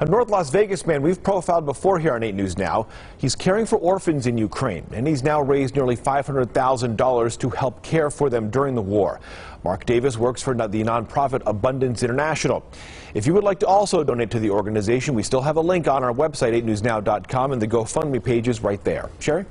A North Las Vegas man we've profiled before here on 8 News Now. He's caring for orphans in Ukraine, and he's now raised nearly $500,000 to help care for them during the war. Mark Davis works for the nonprofit Abundance International. If you would like to also donate to the organization, we still have a link on our website, 8newsnow.com, and the GoFundMe page is right there. Sherry?